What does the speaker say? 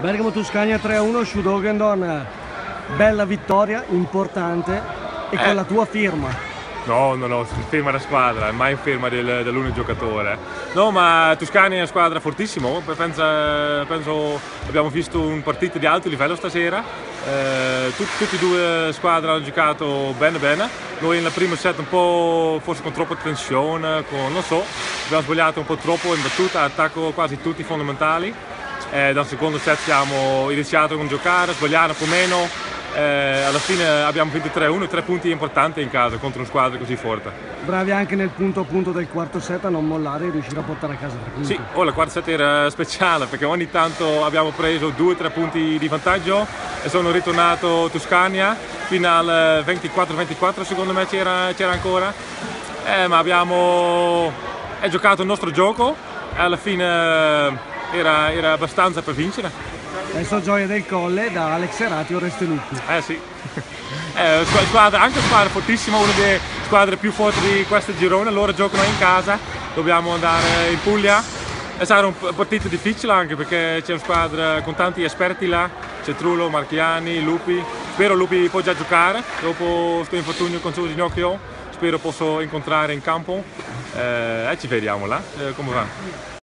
Bergamo Tuscania 3-1, Schudogendon, bella vittoria, importante e con Eh. la tua firma. No, no, no, firma la squadra, mai firma del, dell'unico giocatore. No, ma Tuscani è una squadra fortissima, penso, penso abbiamo visto un partito di alto livello stasera, eh, tut- tutte e due squadre hanno giocato bene bene, noi nel primo set un po' forse con troppa tensione, con, non so, abbiamo sbagliato un po' troppo in battuta, attacco quasi tutti i fondamentali, eh, dal secondo set abbiamo iniziato con giocare, sbagliare un po' meno, eh, alla fine abbiamo vinto 3-1, tre punti importanti in casa contro una squadra così forte. Bravi anche nel punto a punto del quarto set a non mollare e riuscire a portare a casa tre punti. Sì, oh, la quarta set era speciale perché ogni tanto abbiamo preso 2-3 punti di vantaggio e sono ritornato Tuscania fino al 24-24 secondo me c'era, c'era ancora, Eh, ma abbiamo è giocato il nostro gioco e alla fine era, era abbastanza per vincere. Adesso Gioia del Colle da Alex Serati Oreste Lucchi. Eh sì. Eh, squ- squadra, anche squadra fortissima, una delle squadre più forti di questo girone, loro giocano in casa, dobbiamo andare in Puglia. E sarà un p- partito difficile anche perché c'è una squadra con tanti esperti là, c'è Trullo, Marchiani, Lupi. Spero Lupi può già giocare, dopo questo infortunio con il suo ginocchio, spero posso incontrare in campo. Eh, e ci vediamo là, eh, come va.